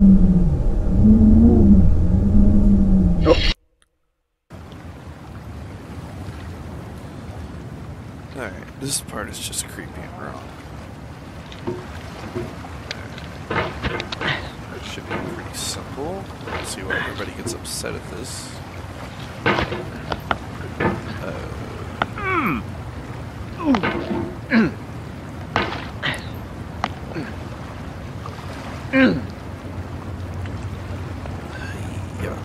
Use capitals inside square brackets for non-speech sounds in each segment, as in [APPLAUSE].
Alright, this part is just creepy and wrong. That should be pretty simple. Let's see why everybody gets upset at this. Yeah.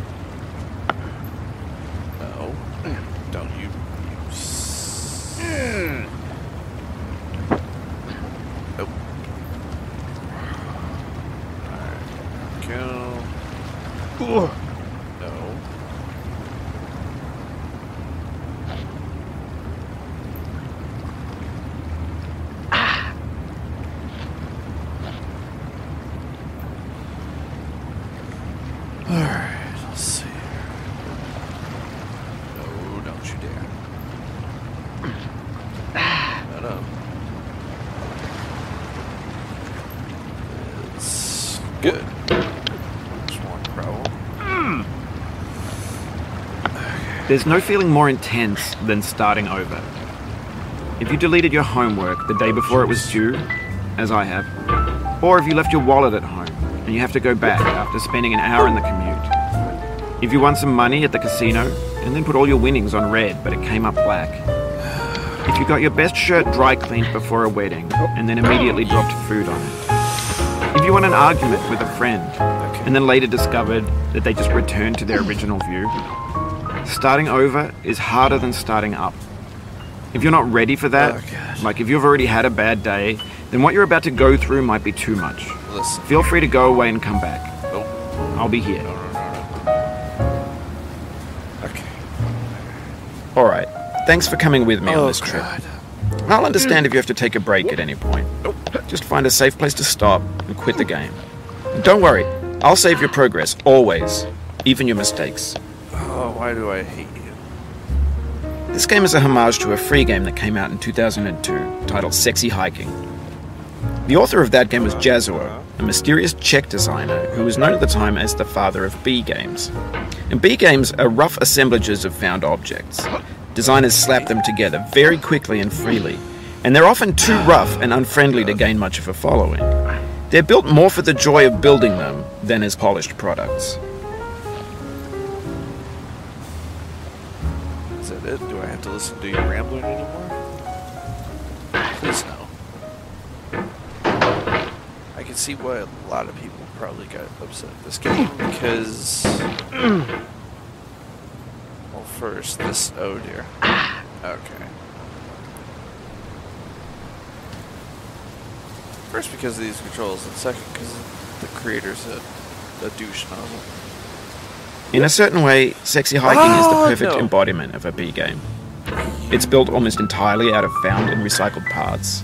No. Don't you. you s- Nope. Alright. Go. No. Alright, let's see. No, don't you dare. It's good. Just one problem. There's no feeling more intense than starting over. If you deleted your homework the day before it was due, as I have, or if you left your wallet at home and you have to go back after spending an hour in the commute. If you won some money at the casino and then put all your winnings on red but it came up black. If you got your best shirt dry cleaned before a wedding and then immediately dropped food on it. If you won an argument with a friend and then later discovered that they just returned to their original view. Starting over is harder than starting up. If you're not ready for that, Oh, like if you've already had a bad day, then what you're about to go through might be too much. Listen. Feel free to go away and come back. Nope. I'll be here. No, no, no. Okay. All right. Thanks for coming with me on Oh, this trip. God. I'll understand if you have to take a break at any point. Just find a safe place to stop and quit the game. Don't worry, I'll save your progress, always, even your mistakes. Oh, why do I hate you? This game is a homage to a free game that came out in 2002 titled Sexy Hiking. The author of that game was Jazzuo, a mysterious Czech designer who was known at the time as the father of B games. And B games are rough assemblages of found objects. Designers slap them together very quickly and freely, and they're often too rough and unfriendly to gain much of a following. They're built more for the joy of building them than as polished products. That it? Do I have to listen to you rambling anymore? Please no. I can see why a lot of people probably got upset at this game because. Well, first, this. Oh dear. Okay. First, because of these controls, and second, because the creator's a, a douche novel. In a certain way, Sexy Hiking is the Oh, perfect no. embodiment of a B game. It's built almost entirely out of found and recycled parts,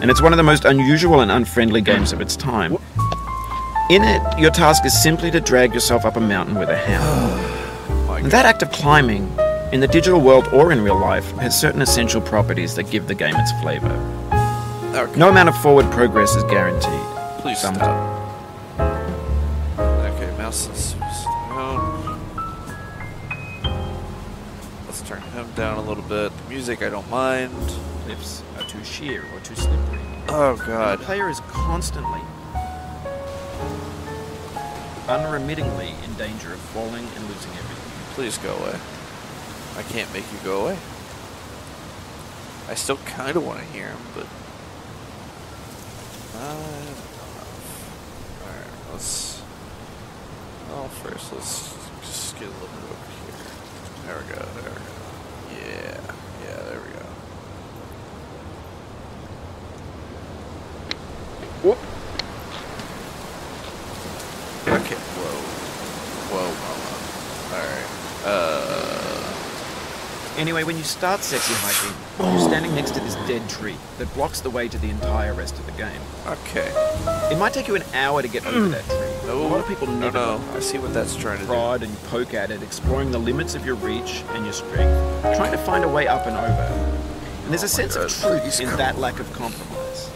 and it's one of the most unusual and unfriendly games of its time. In it, your task is simply to drag yourself up a mountain with a hammer. [SIGHS] And that act of climbing, in the digital world or in real life, has certain essential properties that give the game its flavor. Okay. No amount of forward progress is guaranteed. Please Sometimes. stop. Okay, mouse is down a little bit. The music I don't mind. Cliffs are too sheer or too slippery. Oh god The god. player is constantly, unremittingly in danger of falling and losing everything. Please go away. I can't make you go away. I still kind of want to hear him, but. I. Alright, let's. Well, first, let's just get a little bit over here. There we go, there we go. Yeah, yeah, there we go. Whoop. Okay, whoa. Whoa, mama. Alright. Uh. Anyway, when you start sexy hiking, you're standing next to this dead tree that blocks the way to the entire rest of the game. Okay. It might take you an hour to get over that tree. No, A lot of people no, never no. go. I see what that's trying to do. and poke at it, exploring the limits of your reach and your strength, trying to find a way up and over. And there's Oh a sense of truth in that lack of compromise.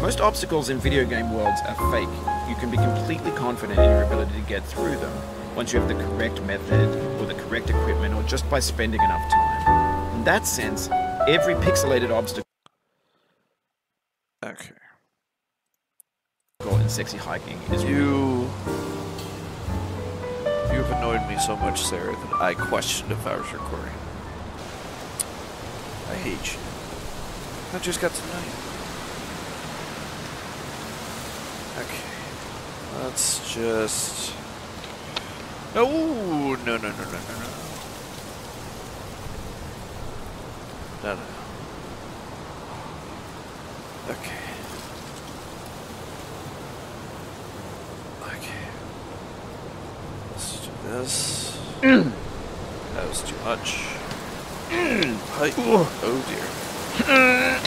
Most obstacles in video game worlds are fake, you can be completely confident in your ability to get through them once you have the correct method or the correct equipment or just by spending enough time. In that sense, every pixelated obstacle Okay. In sexy hiking is You. You've annoyed me so much, Sarah, that I questioned if I was recording. I hate you. I just got to know you. Okay. Let's just. No, no, no, no, no, no, no. No, no. Okay. This. that was too much. Oh dear. [GASPS]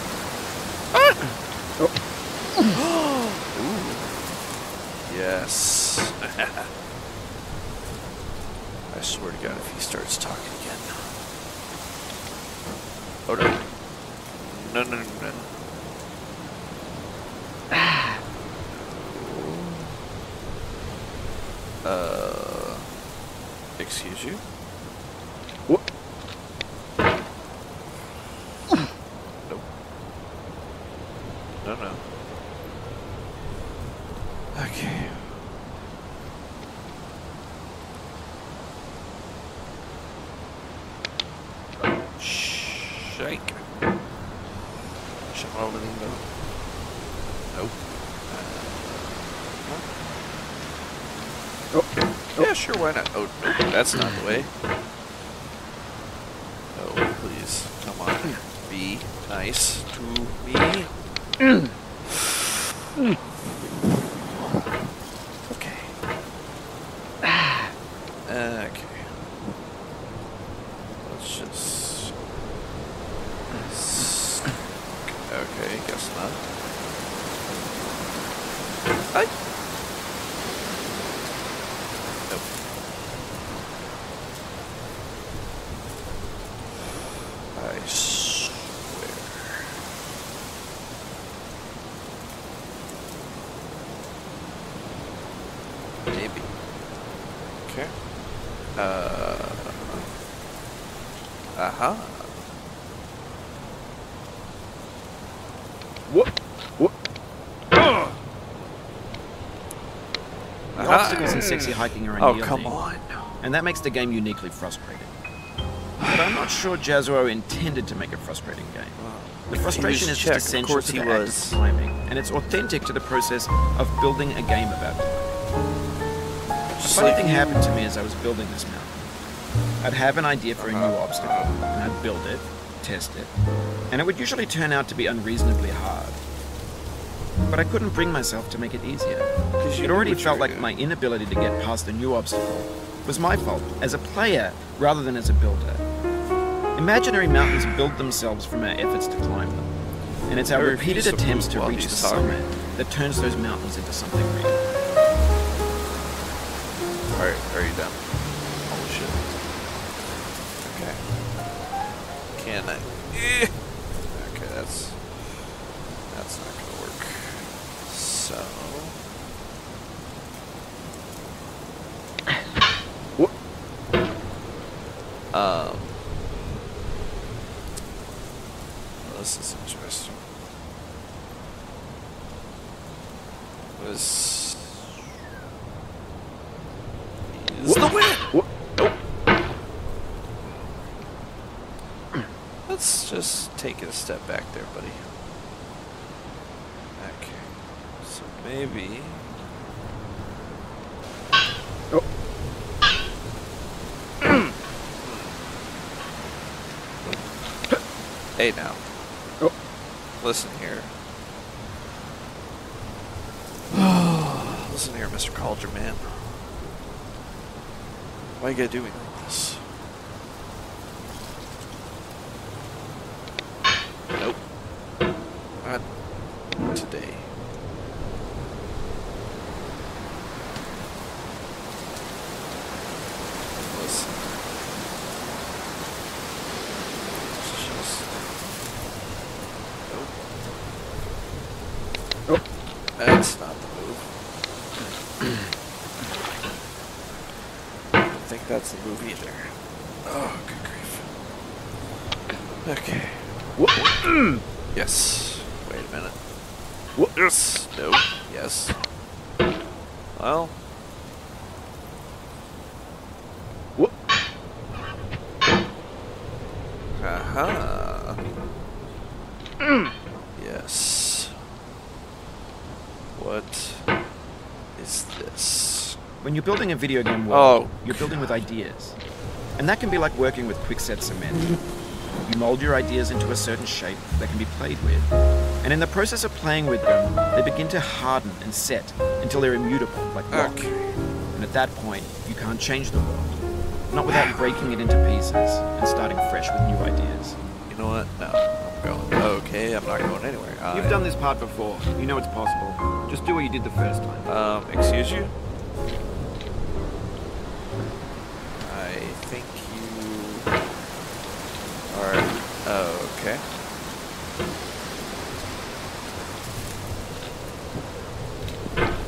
Yes. [LAUGHS] I swear to God, if he starts talking again. Oh no. No, no, no, no. Uh, excuse you? What? Nope. No, no. Okay. Shake. Shamalino. Nope. Uh, huh? Yeah, sure, why not? Oh, nope, that's not the way. Oh, please, come on. Be nice to me. [CLEARS THROAT] Hmm. Okay. Okay. Let's just... s- Okay, guess not. I... Nope. I swear. Maybe. Okay. Uh. Aha. What? What? Aha. The in sexy hiking are Oh, come on. and that makes the game uniquely frustrating. But I'm not sure Jazzuo intended to make a frustrating game. The frustration is just of essential course to the act was. of climbing, and it's authentic to the process of building a game about time. A funny thing happened to me as I was building this mountain. I'd have an idea for a new uh-huh. obstacle, and I'd build it, test it, and it would usually turn out to be unreasonably hard. But I couldn't bring myself to make it easier. It already felt like doing. my inability to get past a new obstacle was my fault as a player rather than as a builder. Imaginary mountains build themselves from our efforts to climb them. And it's our repeated attempts to reach the summit that turns those mountains into something real. Let's just take it a step back there, buddy. Okay. So maybe. Oh. [CLEARS THROAT] hey now. Oh. Listen here. [SIGHS] Listen here, Mr. Cauldron Man. Why you gotta do me like this? Nope. Not today. Listen. It's just. Nope. Oh. That's not the move. think that's the move either. Oh, good grief. Okay. Yes. Wait a minute. Yes. No. Yes. Well. Aha. Yes. Uh-huh. What is this? When you're building a video game world, Oh, you're building with ideas. And that can be like working with quickset cement. You mold your ideas into a certain shape that can be played with. And in the process of playing with them, they begin to harden and set until they're immutable, like rock. Okay. And at that point, you can't change the world. Not without breaking it into pieces and starting fresh with new ideas. You know what? No. I'm going. Okay, I'm not going anywhere. You've done this part before. You know it's possible. Just do what you did the first time. Um, excuse you? Okay.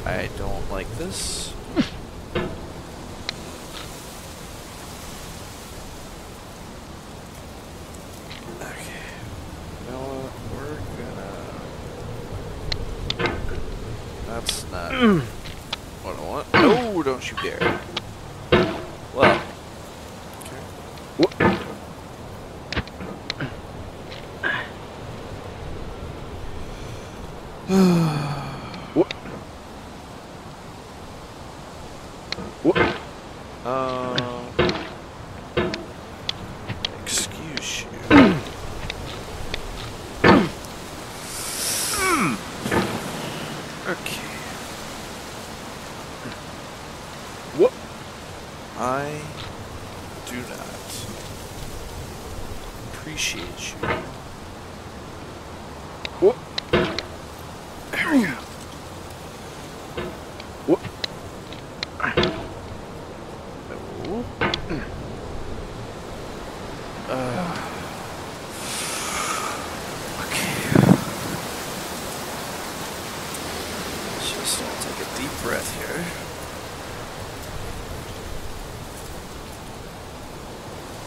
I don't like this. Okay. You know what? We're gonna. That's not what I want. No, don't you dare. Well. Okay. Um. Excuse you. Okay. What? I do not appreciate you. What? There we go. What? No. Uh, okay. Just I'll take a deep breath here.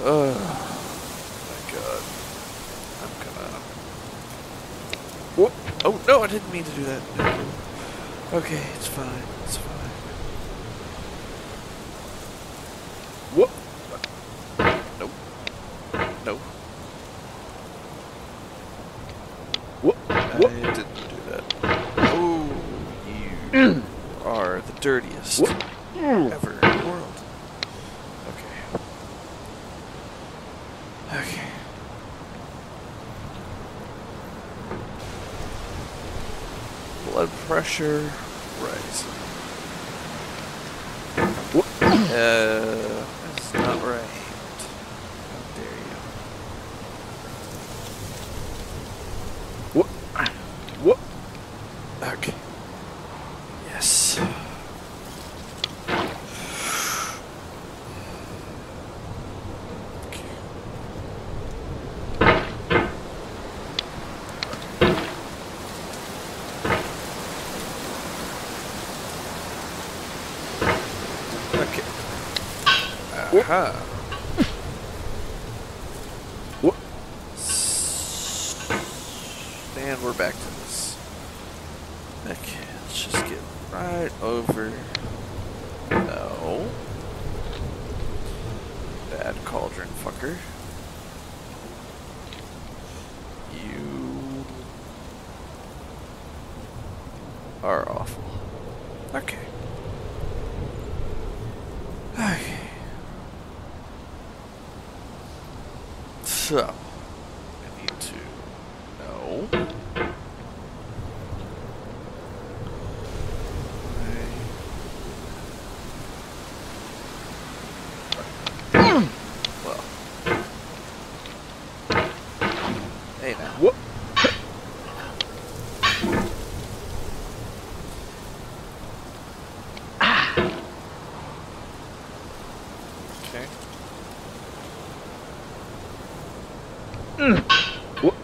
Oh my god. I'm gonna. What? Oh no, I didn't mean to do that. Okay, it's fine. It's fine. What? Nope. Nope. What? I What? didn't do that. Oh, you are the dirtiest What? ever in the world. Okay. Okay. Blood pressure rising. What? Uh, that's not right. How dare you? What? What? Okay. Yes. Okay. Okay. Aha. And we're back to this. Okay, let's just get right over. No. Bad cauldron fucker. You are awful. Okay. So, I need to know. I- Well. Hey now. What? Okay. What?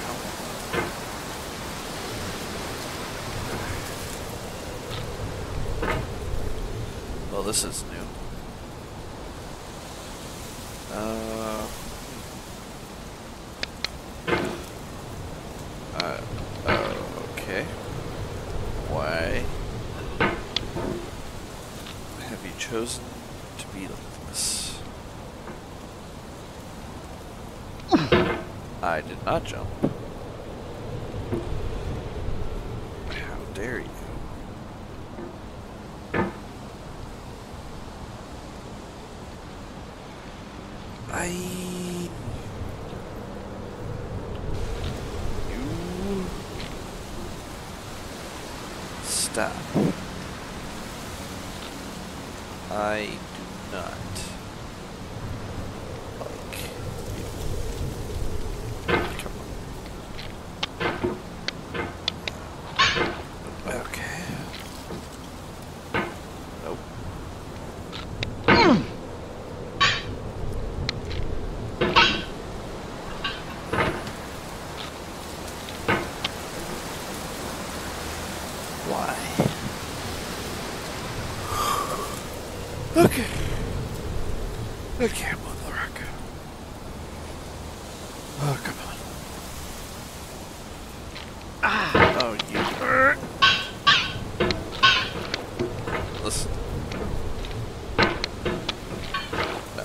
Come on. This is new. Uh, uh, okay. Why have you chosen to be like this? I did not jump. How dare you? I. You. Stop. I do not like you. Come on. Okay. Nope. Why? Okay. Okay, I'm on the rock. Oh, come on. Ah. Oh, you. Listen. No.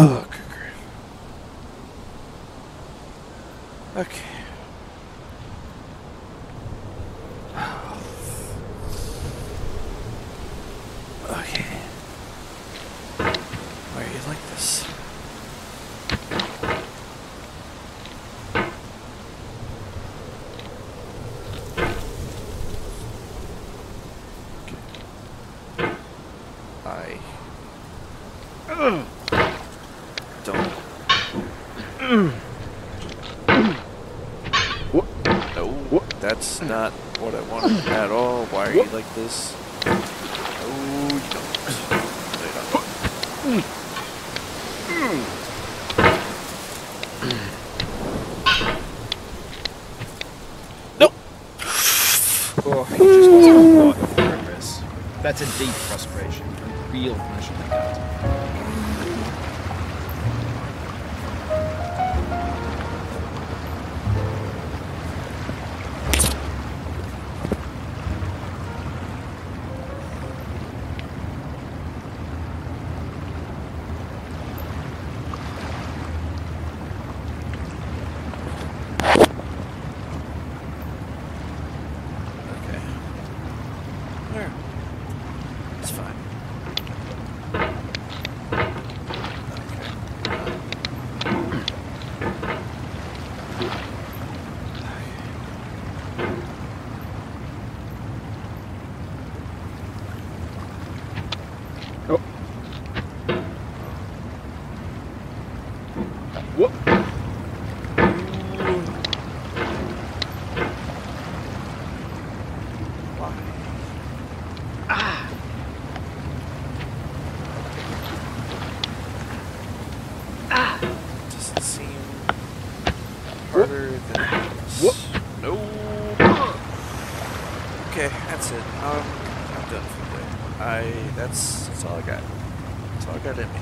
Oh, good grief. Okay. Okay. Why are you like this? Okay. I don't. What? No, what? that's not what I wanted [LAUGHS] at all. Why are you like this? No, you don't. Nope. [SIGHS] Oh, he just. That's a deep frustration, a real gut. Okay. Ah. Doesn't seem harder than this. Whoop. No. Okay, that's it. Um, I'm done for the day. I that's that's all I got. That's all I got in me.